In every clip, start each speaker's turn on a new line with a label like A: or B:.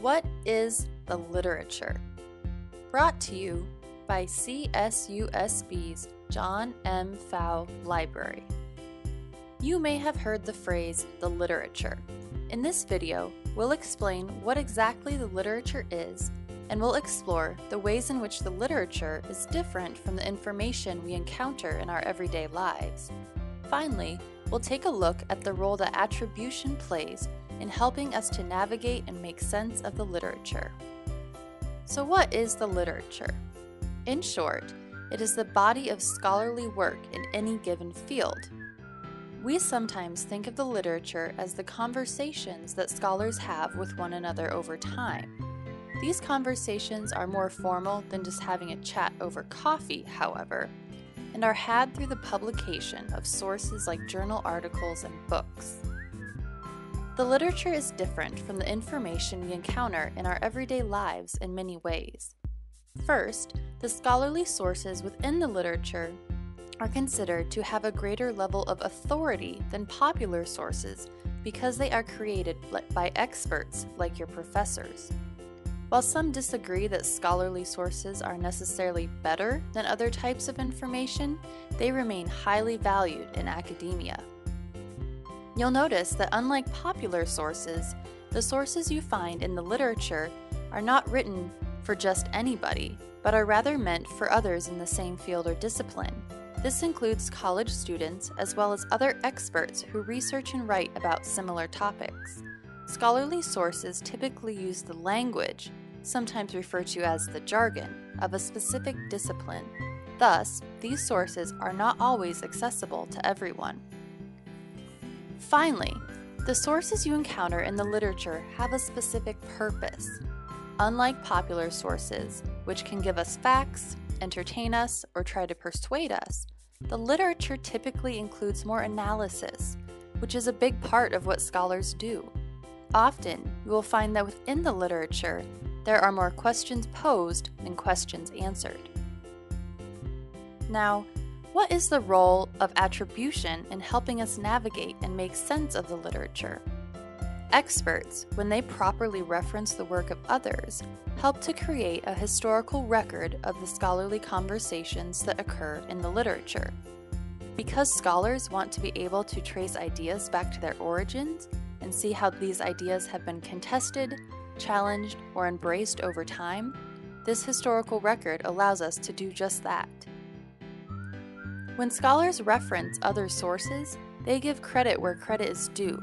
A: What is the literature? Brought to you by CSUSB's John M. Pfau Library. You may have heard the phrase the literature. In this video, we'll explain what exactly the literature is and we'll explore the ways in which the literature is different from the information we encounter in our everyday lives. Finally, we'll take a look at the role that attribution plays in helping us to navigate and make sense of the literature. So, what is the literature? In short, it is the body of scholarly work in any given field. We sometimes think of the literature as the conversations that scholars have with one another over time. These conversations are more formal than just having a chat over coffee, however, and are had through the publication of sources like journal articles and books. The literature is different from the information we encounter in our everyday lives in many ways. First, the scholarly sources within the literature are considered to have a greater level of authority than popular sources because they are created by experts like your professors. While some disagree that scholarly sources are necessarily better than other types of information, they remain highly valued in academia. You'll notice that unlike popular sources, the sources you find in the literature are not written for just anybody, but are rather meant for others in the same field or discipline. This includes college students as well as other experts who research and write about similar topics. Scholarly sources typically use the language, sometimes referred to as the jargon, of a specific discipline. Thus, these sources are not always accessible to everyone. Finally, the sources you encounter in the literature have a specific purpose. Unlike popular sources, which can give us facts, entertain us, or try to persuade us, the literature typically includes more analysis, which is a big part of what scholars do. Often, you will find that within the literature, there are more questions posed than questions answered. Now, what is the role of attribution in helping us navigate and make sense of the literature? Experts, when they properly reference the work of others, help to create a historical record of the scholarly conversations that occur in the literature. Because scholars want to be able to trace ideas back to their origins and see how these ideas have been contested, challenged, or embraced over time, this historical record allows us to do just that. When scholars reference other sources, they give credit where credit is due.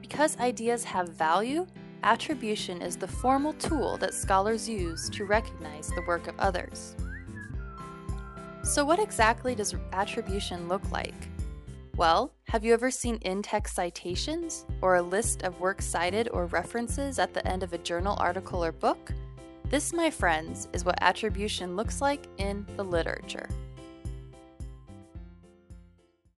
A: Because ideas have value, attribution is the formal tool that scholars use to recognize the work of others. So, what exactly does attribution look like? Well, have you ever seen in text citations or a list of works cited or references at the end of a journal article or book? This, my friends, is what attribution looks like in the literature.